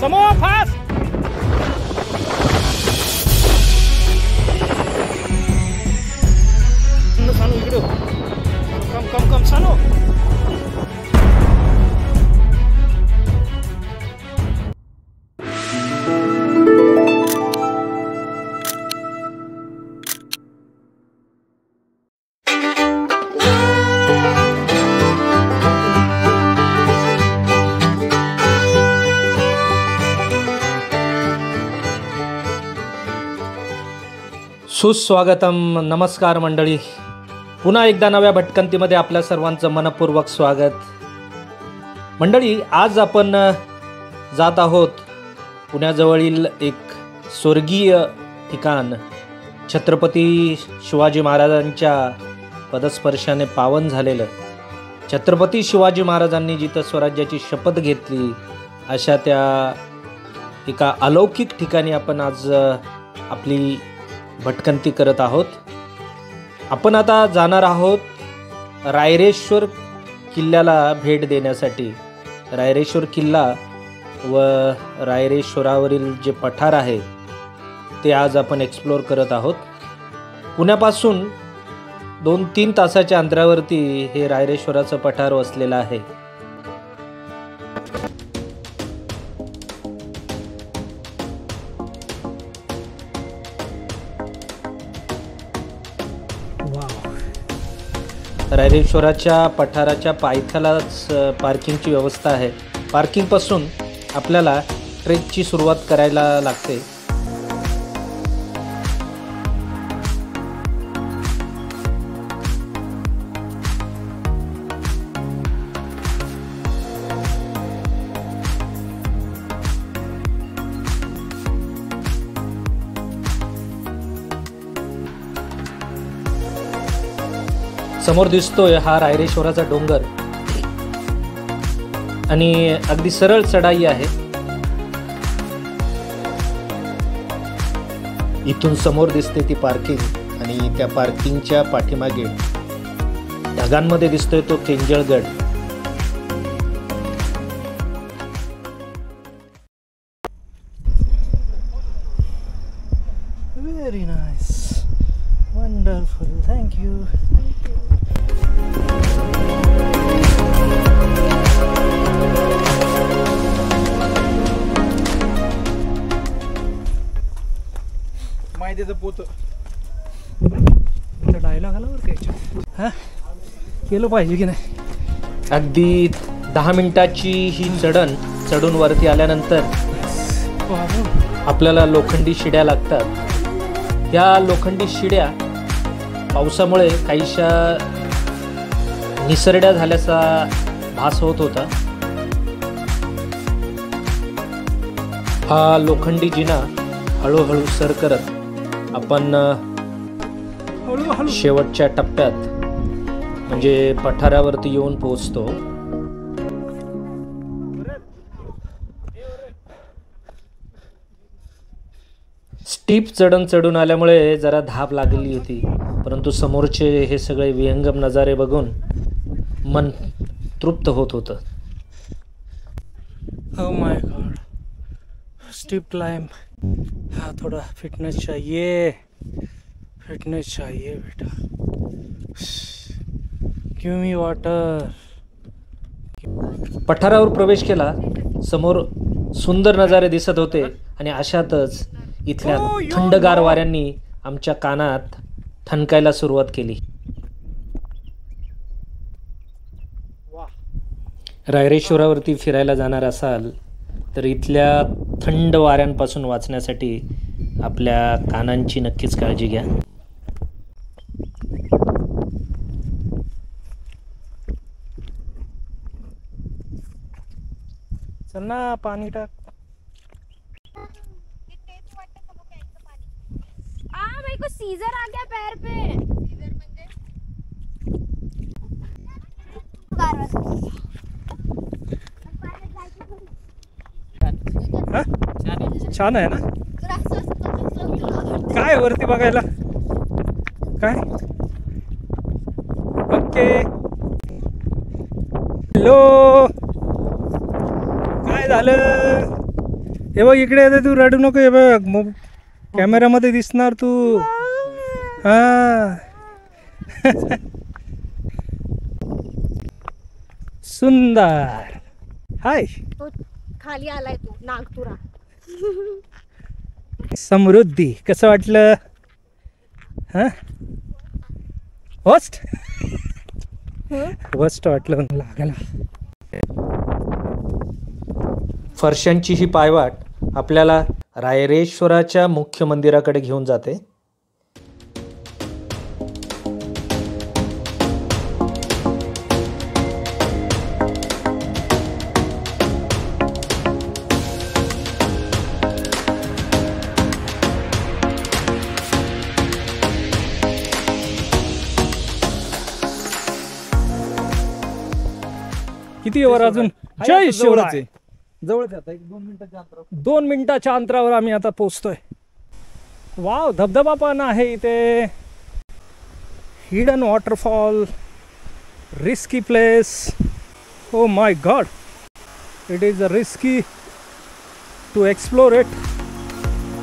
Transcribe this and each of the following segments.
समोर फास्ट सानू सुस्वागतम. नमस्कार मंडळी. पुन्हा एकदा नव्या भटकंतीमध्ये आपल्या सर्वांचं मनपूर्वक स्वागत. मंडळी आज आपण जात आहोत पुण्याजवळील एक स्वर्गीय ठिकाण छत्रपती शिवाजी महाराजांच्या पदस्पर्शाने पावन झालेलं. छत्रपती शिवाजी महाराजांनी जिथं स्वराज्याची शपथ घेतली अशा त्या एका अलौकिक ठिकाणी आपण आज आपली भटकंती करत आहोत. आपण आता जाणार आहोत रायरेश्वर किल्ल्याला भेट देण्यासाठी. रायरेश्वर किल्ला व रायरेश्वरावरील जे पठार आहे ते आज आपण एक्सप्लोअर करत आहोत. पुण्यापासून दोन तीन तासाच्या अंतरावरती हे रायरेश्वराचं पठार वसलेलं आहे. रायरेश्वराच्या पठाराच्या पायथ्यालाच पार्किंगची व्यवस्था आहे. पार्किंगपासून आपल्याला ट्रेकची सुरुवात करायला लागते. समोर दिसतोय हा रायरेश्वराचा डोंगर. आणि अगदी सरळ चढाई आहे. इथून समोर दिसते ती पार्किंग आणि त्या पार्किंगच्या पाठीमागे ढगांमध्ये दिसतोय तो Kenjalgad. Nice wonderful Wonderful. Thank you माहितीचं पोत. डायलॉग आला बरं काय हा? केलं पाहिजे की नाही? अगदी दहा मिनिटाची ही चढण चढून वरती आल्यानंतर आपल्याला लोखंडी शिड्या लागतात. या लोखंडी शिड्या पावसामुळे काहीशा निसरड्या झाल्याचा भास होत होता. हा लोखंडी जिना हळूहळू सर करत आपण शेवटच्या टप्प्यात म्हणजे पठारावरती येऊन पोहोचतो. स्टीप चढण चढून आल्यामुळे जरा धाप लागलेली होती परंतु समोरचे हे सगळे विहंगम नजारे बघून मन तृप्त होत होतं. Oh स्टीप क्लाइंब हाँ थोड़ा फिटनेस चाहिए। फिटनेस चाहिए बेटा। मी वाटर पठारावर प्रवेश केला समोर सुंदर नजारे दिसत होते आणि अशातच इथल्या थंडगार वाऱ्यांनी आमच्या कानात ठणकायला सुरुवात केली. रायरेश्वरावरती फिरायला जाणार असाल तर इथल्या थंड वाऱ्यांपासून वाचण्यासाठी आपल्या कानांची नक्कीच काळजी घ्या. चल ना पाणी टाक. सीजर आ गया पैर पे. म्हणजे? हा? छान आहे. ना? काय वरती बघायला? काय? ओके. हॅलो काय झालं? हे बघ इकडे येते तू रडू नको हे बघ. मग कॅमेरामध्ये दिसणार तू. हा. सुंदर. हाय. तो खाली आलाय तू नागपुरा समृद्धी कसं वाटलं? हा? होस्ट होस्ट वाटलं लागला. फरशांची ही पायवाट आपल्याला रायरेश्वराच्या मुख्य मंदिराकडे घेऊन जाते. किती वर अजून जय शिवराय. जवळच आता एक दोन मिनिटाच्या अंतरावर. दोन मिनिटाच्या अंतरावर आम्ही आता पोचतोय वाव धबधबा पण आहे इथे. Hidden waterfall risky place oh my god it is a risky to explore it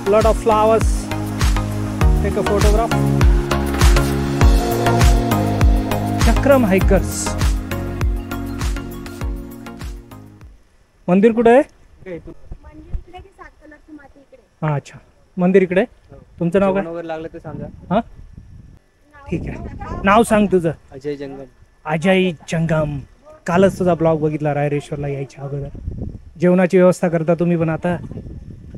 lot of flowers take a photograph Chakram hikers मंदिर कुठे आहे? मंदिर इकडे की सात कलरची माती इकडे? हा अच्छा. मंदिर इकडे? तुमचं नाव काय? वगैरे लागलं तर सांगा. हा? ठीक आहे. नाव सांग तुझं. अजय जंगम. अजय जंगम. कालच तुझा ब्लॉग बघितला रायरेश्वरला यायच्या अगोदर. जेवणाची व्यवस्था करता तुम्ही पण आता.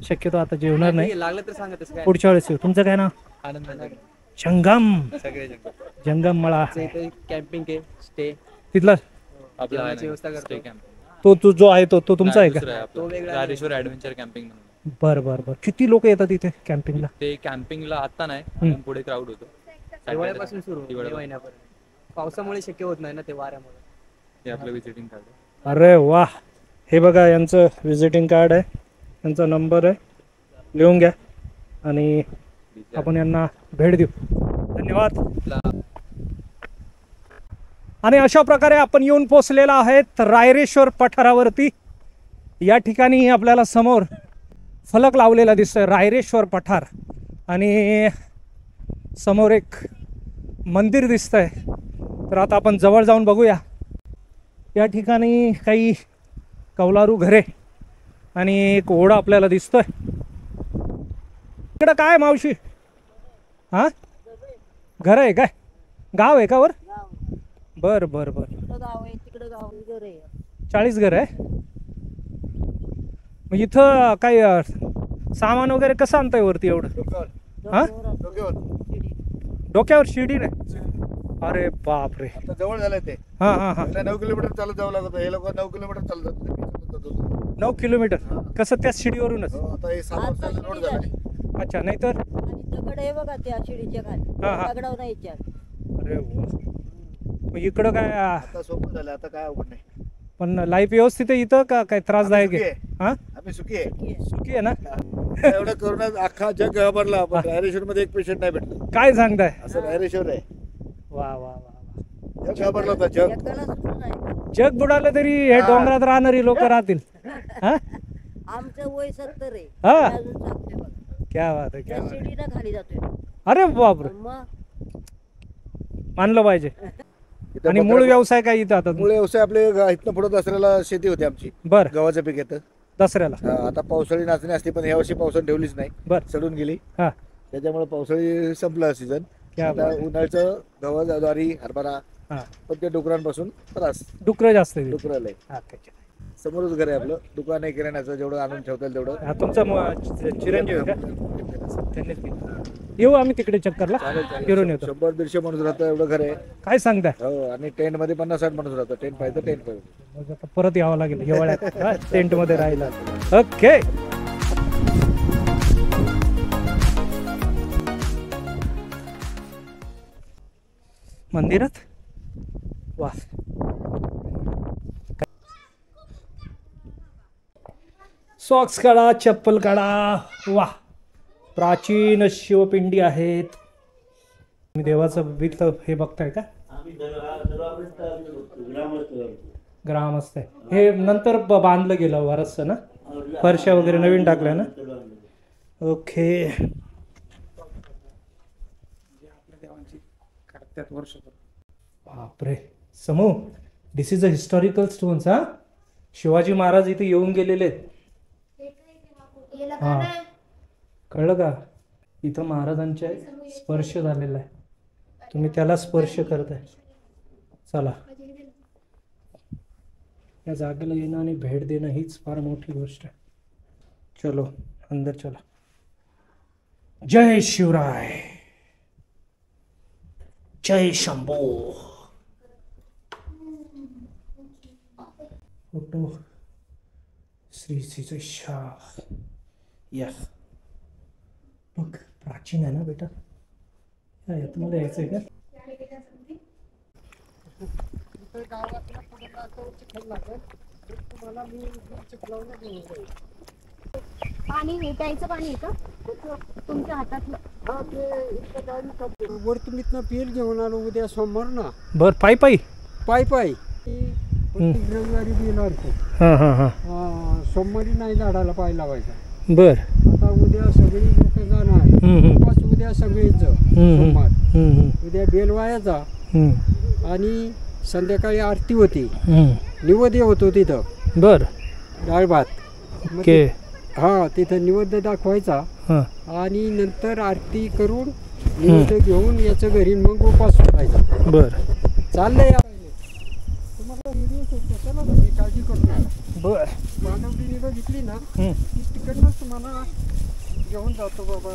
शक्यतो आता जेवणार नाही. लागलं तर सांगा तसं काय. पुढच्या वेळेस येऊ. तुमचं काय नाव? आनंद जंगम. सगळे जंगम. जंगम मला इथे कॅम्पिंग आहे. स्टे. तिथला? जेवणाची व्यवस्था करतो. तो तू जो आहे तो तो तुमचा आहे का? तो वेगळा राजेश्वर ऍडव्हेंचर कॅम्पिंग म्हणून. बर बर बर. किती लोक येतात इथे कॅम्पिंगला ते कॅम्पिंगला आता नाही. पण पुढे क्राऊड होतो. दिवाळीपासून सुरू दिवाळी महिन्यापर्यंत. पावसामुळे शक्य होत नाही ना ते वाऱ्यामुळे. हे आपलं विजिटिंग कार्ड अरे वा. हे बघा यांचं विजिटिंग कार्ड आहे. यांचा नंबर आहे. लिहून घ्या. आणि आपण यांना भेट देऊ. धन्यवाद. आणि अशा प्रकारे आपण येऊन पोचलेला आहेत रायरेश्वर पठारावरती. या ठिकाणी आपल्याला समोर फलक लावलेला दिसतोय रायरेश्वर पठार. आणि समोर एक मंदिर दिसतंय. तर आता आपण जवळ जाऊन बघूया. या ठिकाणी काही कौलारू घरे आणि एक ओढा आपल्याला दिसतोय. इकडं काय मावशी? हा? घर आहे काय? गाव आहे का वर? बर बर बर. गाव आहे तिकडं गाव आहे, घर आहे. चाळीस घर आहे? मग इथं काय अं, सामान वगैरे कसं आणताय वरती एवढं? हा? डोक्यावर. शिडी नाही? अरे बाप रे आता जवळ झालंय ते. हा हा हा. नऊ किलोमीटर चालत जावं लागत. हे लोक नऊ किलोमीटर चालत जातात. मी चालत जात होतो. नऊ किलोमीटर? कसं त्या शिडीवरूनच हो, आता हे सात आता वर्षाचं रोड शिडी झालं अच्छा नाहीतर? आणि दगड आहे बघा त्या शिडीच्या खाली. हा, हा. दगडावर नाही याच्यात अरे वा. मग इकडं काय आता सोपं झालं आता काय अवघड नाही. पण लाईफ व्यवस्थित आहे इथं का काय त्रासदायक आहे? सुखी हा? आम्ही सुखी आहे. सुखी आहे. ना? एवढं करोना अख्खा जग घाबरला पण रायरेश्वर मध्ये एक पेशंट नाही भेटलं. काय सांगताय? असं रायरेश्वर आहे. वा वा वा वा. जग घाबरला होता जग. बुडालं तरी हे डोंगरात राहणारी लोक राहतील. हा? आमचं वय सत्तर आहे. हा. मी अजून सांगते बघा. क्या बात आहे क्या त्या बात आहे. शिडीनं खाली जातोय. अरे बापरे. मग? मानलं पाहिजे. आणि मूळ व्यवसाय काय इथं आता? मूळ व्यवसाय आपले इथनं पुढे दसऱ्याला शेती होती आमची. बर. गव्हाचं पीक येतं. दसऱ्याला. हा, आता पावसाळी नाचणी असते पण यावर्षी पावसाळी ठेवलीच नाही. बर. सडून गेली. हा. त्याच्यामुळे पावसाळी संपलं सीझन. क्या आता उन्हाळ्याचं गव्हा ज्वारी हरभरा हा. पण त्या डुकरांपासून त्रास. डुकरं जास्त आहे. हा, त्याच्या. समोरच घर आहे आपलं. दुकान आहे किराण्याचं जेवढं आणून ठेवता येईल तेवढं. हा तुमचा म- चि- चिरंजीव आहे का? त्यांनीच केलं. येऊ आम्ही तिकडे चक्करला. फिरून येतो. शंभर दीडशे माणूस राहतं एवढं घर आहे. काय सांगताय? हो आणि टेंटमध्ये पन्नास साठ माणूस राहतं टेंट पाहिजे टेंट पाहिजे. मग आता परत यावं लागेल हिवाळ्यात. टेंटमध्ये राहायला. ओके. मंदिरात? वा सॉक्स काढा चप्पल काढा वा. प्राचीन शिवपिंडी आहेत. तुम्ही देवाचं बित हे बघताय का? ग्रामस्थ आहे. हे नंतर बांधलं गेलं वारसचं ना? फरशा वगैरे नवीन टाकल्या ना? ओके. बापरे. समू this is a historical stones हा? शिवाजी महाराज इथे येऊन गेलेले आहेत. हा. कळलं का? इथं महाराजांच्या स्पर्श झालेला आहे. तुम्ही त्याला स्पर्श करताय. चला. या जागेला येणं आणि भेट देणं हीच फार मोठी गोष्ट आहे. चलो अंदर चला. जय शिवराय. जय शंभो. फोटो. श्री श्री शाह. यस बघ प्राचीन आहे ना बेटा? या यात मला यायचं आहे का? पाणी हे प्यायचं पाणी आहे का? तुमच्या हातातलं. वर तुम्ही इथनं पेल घेऊन आलो उद्या सोमवार ना. बर पायी पायी. पाय पाय. रविवारी बिल हां हां हां. हा, सोमवारी नाही झाडाला पाय लावायचा. बर. आता उद्या सगळी लोक जाणार. उपास उद्या सगळेच सोमवार. उद्या बेल वायाचा हम्म, आणि संध्याकाळी आरती होती. निवेद्य होतो तिथं. बर. डाळ भात. ओके. हा तिथं निवेद्य दाखवायचा. आणि नंतर आरती करून घेऊन याचं घरी मग उपास सोडायचा. बर. चाललंय या तुम्हाला व्हिडिओ शूट चला तुम्ही काळजी करू नका बर बघितली ना. की तिकडनंच तुम्हाला घेऊन जातो बाबा.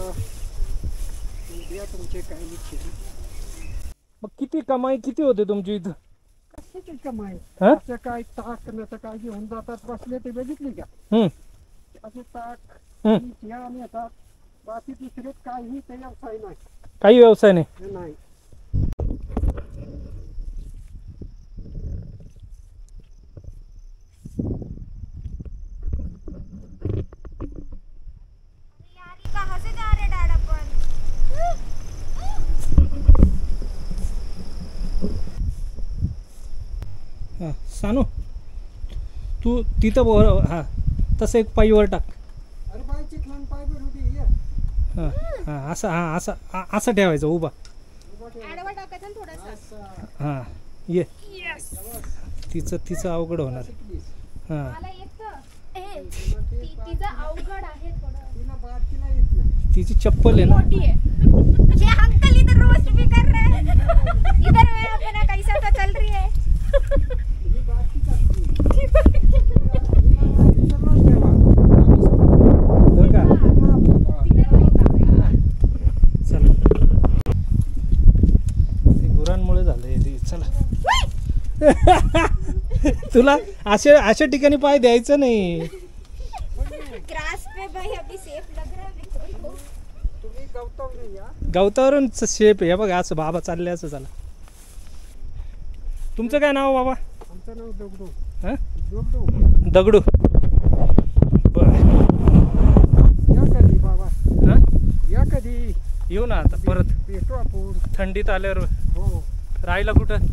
द्या तुमचे काय निश्चित मग किती कमाई किती होते तुमची इथं? कशाची कमाई? हा? असं काय ताक नसं काय घेऊन जातात? बसले ते बघितली का? हम्म, असे ताक हम्म. आणि येतात बाकी दुसरे काही ते व्यवसाय नाही. काही व्यवसाय नाही. हे नाही यार कहाँ से जा रहे डैड अपन हां सानू तू तिथं वर हां तसं एक पायीवर टाक. हां हां असं हां असं असं ठेवायचं उभा. हां ये. तिचं तिचं अवघड होणार. हां. तिचं अवघड आहे थोडं. तिला बारकीला येत नाही. तिची चप्पल आहे ना? मोटी है ये अंकल इधर रोस्ट भी कर रहे हैं इधर मैं अपना कैसा तो चल रही है ही बारकी चालली हिला नाही विसरलाच ठेवा आम्ही समजतो. बरं का हा, बाबा. चला ते गुरांमुळे झालं हे ते. चला तुला असे अशा ठिकाणी पाय द्यायचं नाही. ग्रास पे भाई अभी सेफ लग रहा है मेरे को तुम्ही गौतम नाही या. गवतावरून शेप आहे. हे बघा असं बाबा चालले असं चला तुमचं काय नाव बाबा? दगडू. हां? दगडू. दगडू. बर. या कधी बाबा? हां? या कधी? येऊ ना आता परत. भेटू आपण. थंडीत आल्यावर. हो. राहायला कुठं?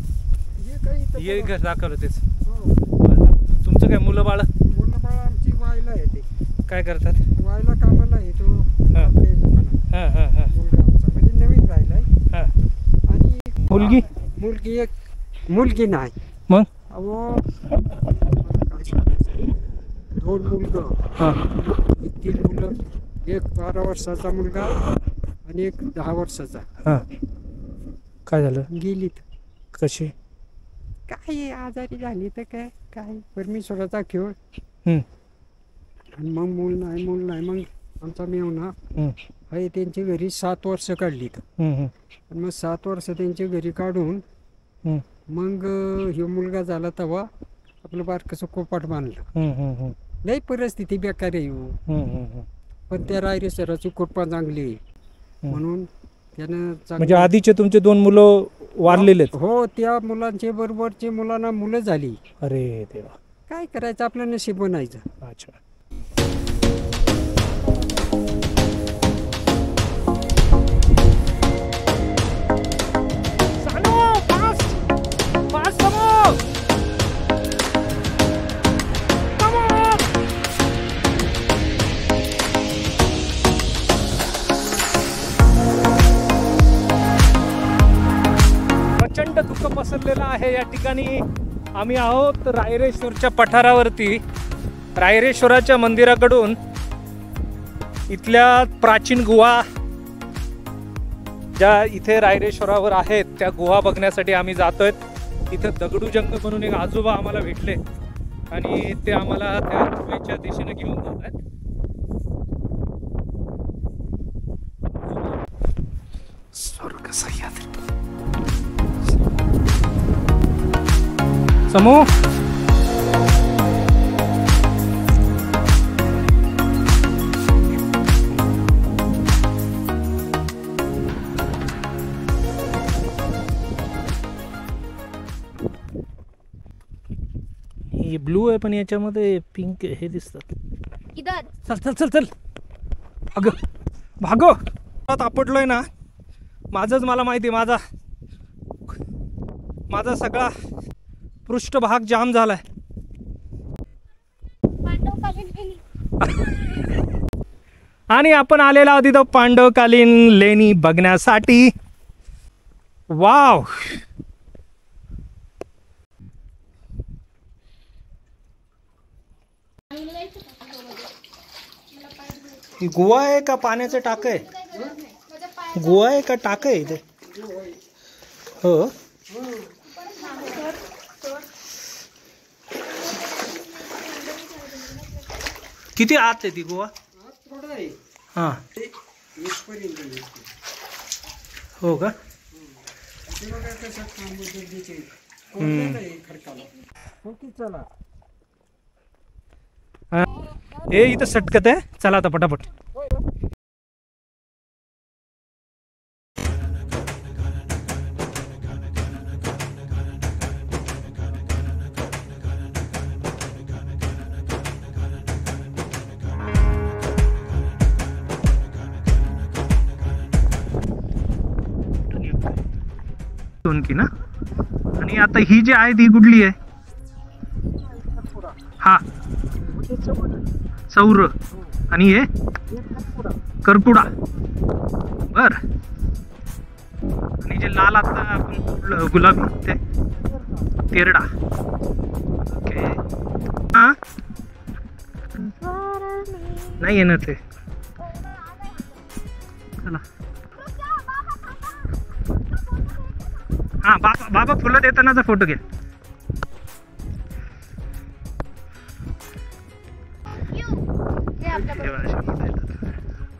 ये. घर दाखवलं तेच. हो. तुमचं काय मुलं बाळ? मुलं बाळ आमची वायला येते काय करतात? वायला कामाला येतो हा. हां हां हां मुलगा आमचा. म्हणजे नवीन राहिलाय. हां. आणि मुलगी? मुलगी एक मुलगी नाही. मग? अहो? दोन मुलग हां तीन मुलं. एक बारा वर्षाचा मुलगा आणि एक दहा वर्षाचा. हां. काय झालं? गेलीत. कशी? काय आजारी झाली तर काय काय? परमेश्वराचा खेळ. आणि मग मूल नाही मूल नाही मग आमचा मेवना आहे त्यांची घरी सात वर्ष आणि मग सात वर्ष त्यांची घरी काढून मग ह्यो मुलगा झाला तेव्हा आपलं बारकसं कोपाट बांधलं. लई परिस्थिती बेकार हो. हम्म. पण त्या रायरे सराची कृपा चांगली. म्हणून त्यानं चांगलं- म्हणजे आधीचे तुमचे दोन मुलं वारलेले हो त्या मुलांचे बरोबरचे मुलांना मुलं झाली. अरे देवा. काय करायचं आपलं नशीब बनायचं अच्छा. दुःख आहे या ठिकाणी. आम्ही आहोत रायरेश्वरच्या पठारावरती. रायरेश्वराच्या मंदिराकडून इथल्या प्राचीन गुहा ज्या इथे रायरेश्वरावर आहेत त्या गुहा बघण्यासाठी आम्ही जातोय. इथं दगडूजंग म्हणून एक आजोबा आम्हाला भेटले आणि ते आम्हाला त्या गुहेच्या दिशेने घेऊन जात आहेत. समू ही ब्लू आहे पण याच्यामध्ये पिंक हे दिसतात. इधर चल चल चल चल. अग भागो आता आपटलोय ना. माझंच मला माहिती आहे, माझा. माझा सगळा. पृष्ठभाग जाम झालाय. आणि आपण आलेलो आहोत तिथं पांडवकालीन लेणी बघण्यासाठी. वाव. ही गुहा आहे का पाण्याचं टाक आहे? गुहा आहे का टाक आहे इथे? हो. किती आत आहे ती आहे. हां. हो का? हा. हे इथं सटकत आहे. चला आता पटापट. दोन की ना? आणि आता ही जी आहे ती कुठली आहे? हा. सौर. आणि हे? करकुडा. बर. आणि जे लाल आता आपण गुल- गुलाबी ते तेरडा. ओके. हा? नाही येणार ते. चला. हा बाबा बाबा फुलं देतानाचा फोटो घ्या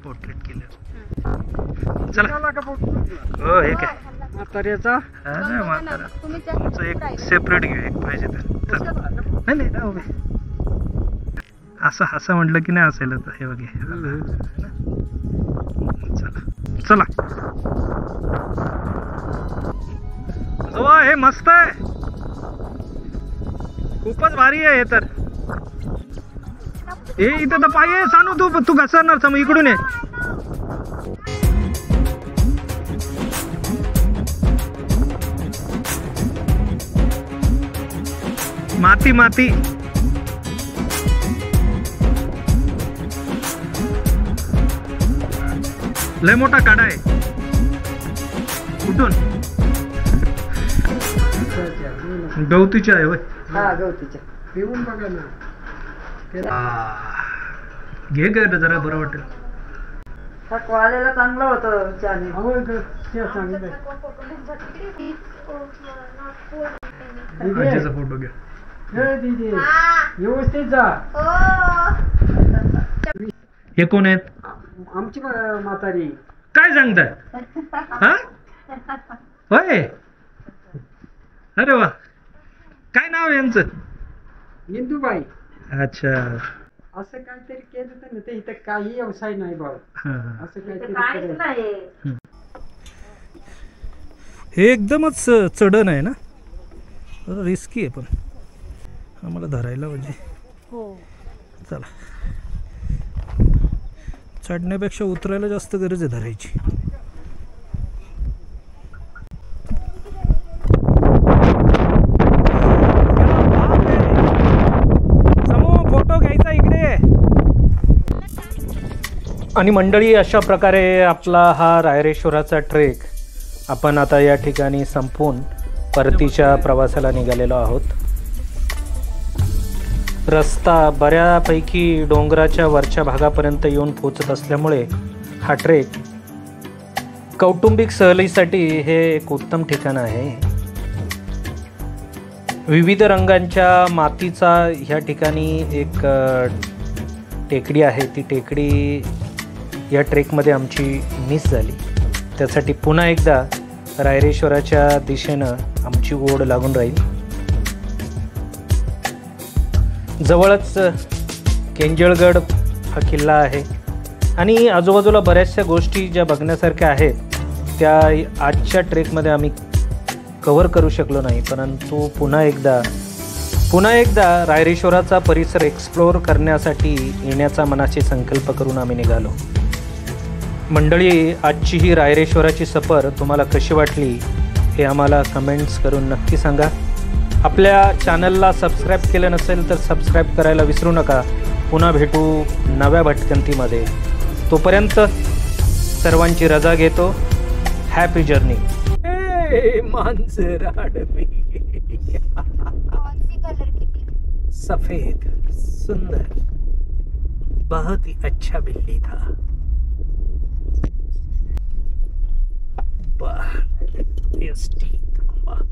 पोर्ट्रेट केलं. चला. हो हे म्हाताऱ्याचा? म्हातारा. एक सेपरेट घेऊ एक पाहिजे तर. नाही नाही. असं असं म्हटलं की नाही असेल तर हे बघे चला. चला. जो हे, मस्त आहे खूपच भारी हे तर. हे इथं तर पाहिजे सांगू तू तू घसरणार समोर इकडून ये. माती माती. लय मोठा काढा आहे. कुठून? गवतीच्या आहे होय. हा गवतीच्या. पिऊन बघा ना. घे ग जरा बरं वाटेल. वालेला चांगलं होतं चहाने आवड ते चांगलं आहे. दीदी, आजीचा फोटो घ्या हे दीदी व्यवस्थित जा. हे कोण आहेत? आमची म्हातारी. काय सांगताय? हा? होय. अरे वा. काय नाव आहे यांचं? इंदुबाई. अच्छा. असं काहीतरी केलं तर ना ते इथं काही व्यवसाय नाही बाबा. हा, हा. असं काहीतरी काहीच करायचं. नाही हे एकदमच चढण आहे ना? रिस्की आहे पण. आम्हाला धरायला पाहिजे. चला. चढण्यापेक्षा उतरायला जास्त गरज आहे धरायची फोटो घ्यायचा इकडे आणि मंडळी अशा प्रकारे आपला हा रायरेश्वराचा ट्रेक आपण आता या ठिकाणी संपवून परतीच्या प्रवासाला निघालेलो आहोत. रस्ता बऱ्यापैकी डोंगराच्या वरच्या भागापर्यंत येऊन पोचत असल्यामुळे हा ट्रेक कौटुंबिक सहलीसाठी हे एक उत्तम ठिकाण आहे. विविध रंगांच्या मातीचा ह्या ठिकाणी एक टेकडी आहे. ती टेकडी या ट्रेकमध्ये आमची मिस झाली. त्यासाठी पुन्हा एकदा रायरेश्वराच्या दिशेनं आमची ओढ लागून राहील. जवळच केंजळगड हा किल्ला आहे. आणि आजूबाजूला बऱ्याचशा गोष्टी ज्या बघण्यासारख्या आहेत त्या आजच्या ट्रेकमध्ये आम्ही कव्हर करू शकलो नाही. परंतु पुन्हा एकदा पुन्हा एकदा रायरेश्वराचा परिसर एक्सप्लोअर करण्यासाठी येण्याचा मनाशी संकल्प करून आम्ही निघालो. मंडळी आजची ही रायरेश्वराची सफर तुम्हाला कशी वाटली हे आम्हाला कमेंट्स करून नक्की सांगा. आपल्या चॅनलला सबस्क्राईब केलं नसेल तर सबस्क्राईब करायला विसरू नका. पुन्हा भेटू नव्या भटकंतीमध्ये. तोपर्यंत सर्वांची रजा घेतो. हॅपी जर्नी सफेद सुंदर. बहुत ही अच्छा बिल्ली था. Compa. Este compa.